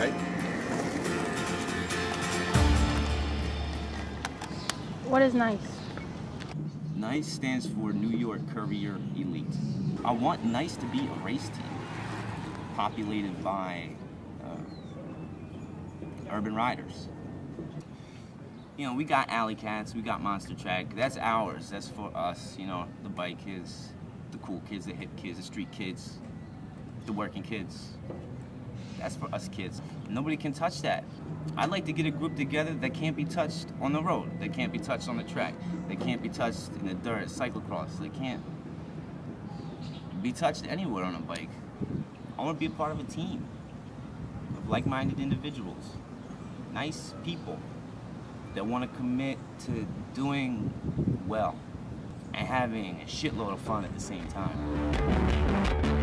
right? What is Nyce? NYCE stands for New York Courier Elite. I want NYCE to be a race team populated by uh, urban riders. You know, we got Alley Cats, we got Monster Track. That's ours, that's for us, you know, the bike kids, the cool kids, the hip kids, the street kids, the working kids. That's for us kids. Nobody can touch that. I'd like to get a group together that can't be touched on the road. They can't be touched on the track. They can't be touched in the dirt, cyclocross. They can't be touched anywhere on a bike. I want to be a part of a team of like-minded individuals, nice people that want to commit to doing well and having a shitload of fun at the same time.